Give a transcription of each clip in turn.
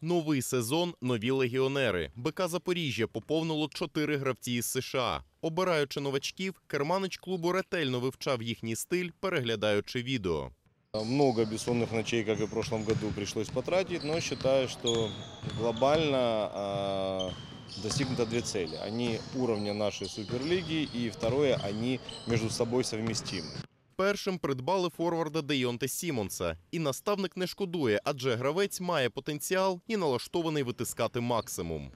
Новий сезон, нові легіонери. БК Запоріжжя поповнило чотири гравці із США. Обираючи новачків, керманич клубу ретельно вивчав їхній стиль, переглядаючи відео. Много бессонных ночей, как и в прошлом году, пришлось потратить, но считаю, что глобально а, достигнуто две цели. Они уровня нашей суперлиги, и второе, они между собой совместимы. Першим придбали форварда Дейонте Сімонса. І наставник не шкодує, адже гравець має потенціал і налаштований витискати максимум.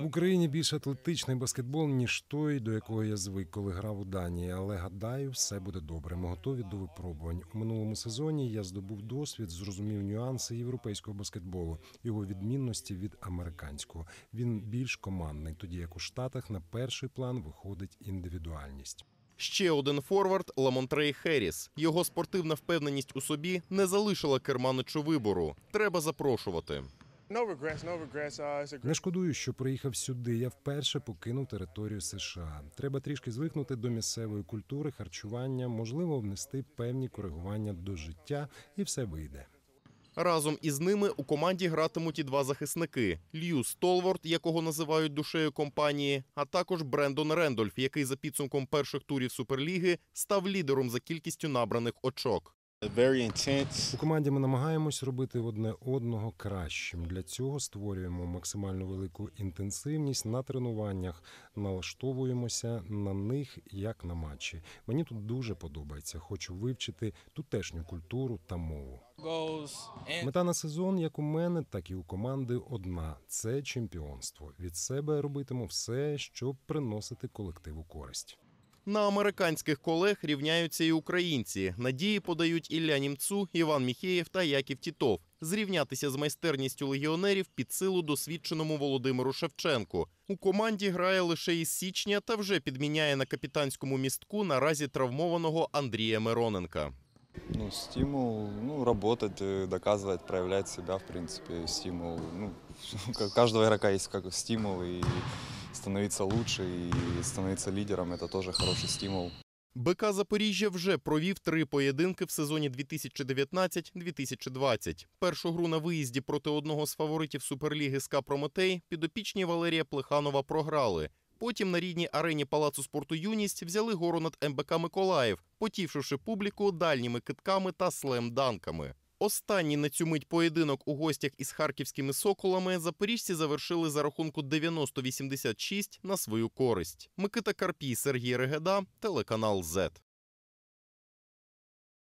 В Україні більш атлетичний баскетбол, ніж той, до якого я звик, коли грав у Данії. Але гадаю, все буде добре. Ми готові до випробувань. У минулому сезоні я здобув досвід, зрозумів нюанси європейського баскетболу, його відмінності від американського. Він більш командний, тоді як у Штатах на перший план виходить індивідуальність. Ще один форвард Ламонтрей Херіс. Його спортивна впевненість у собі не залишила керманичу вибору. Треба запрошувати. Uh, Не шкодую, що приїхав сюди. Я вперше покинув територію США. Треба трішки звикнути до місцевої культури, харчування, можливо, внести певні коригування до життя, і все вийде. Разом із ними у команді гратимуть і два захисники: Лью Столворд, якого називають душею компанії, а також Брендон Рендольф, який за підсумком перших турів Суперліги став лідером за кількістю набраних очок. Very. У команді ми намагаємось робити одне одного кращим. Для цього створюємо максимально велику інтенсивність на тренуваннях, налаштовуємося на них як на матчі. Мені тут дуже подобається. Хочу вивчити тутешню культуру та мову. Мета на сезон, як у мене, так і у команди одна це чемпіонство. Від себе робитиму все, щоб приносити колективу користь. На американських колег рівняються і українці. Надії подають Ілля Німцу, Іван Міхеєв та Яків Тітов. Зрівнятися з майстерністю легіонерів під силу досвідченому Володимиру Шевченку. У команді грає лише із січня та вже підміняє на капітанському містку наразі травмованого Андрія Мироненка. Ну, стимул, ну, работать, э, доказывать, проявлять себя, в принципе, стимул. Ну, у каждого игрока есть как стимул, и становиться лучше, и становиться лидером, это тоже хороший стимул. БК Запоріжжя вже провів три поєдинки в сезоні 2019-2020. Першу гру на виїзді проти одного з фаворитів Суперліги СКА Прометей підопічні Валерія Плеханова програли. Потім на рідній арені Палацу спорту Юність взяли гору над МБК Миколаїв, потівшивши публіку дальніми китками та слем-данками. Останній на цю мить поєдинок у гостях із харківськими соколами запоріжці завершили за рахунку 90-86 на свою користь. Микита Карпій, Сергій Регеда, телеканал ЗЕТ.